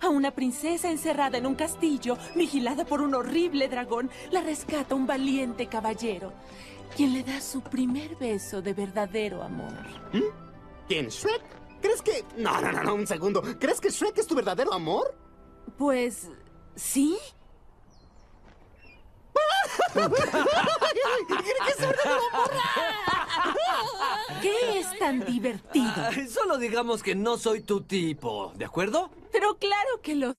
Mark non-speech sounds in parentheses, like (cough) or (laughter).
A una princesa encerrada en un castillo, vigilada por un horrible dragón, la rescata un valiente caballero, quien le da su primer beso de verdadero amor. ¿Quién, Shrek? ¿Crees que...? No, no, no, no, un segundo. ¿Crees que Shrek es tu verdadero amor? Pues... ¿sí? (laughs) ¿Qué es tan divertido? Solo digamos que no soy tu tipo, ¿de acuerdo? Pero claro que lo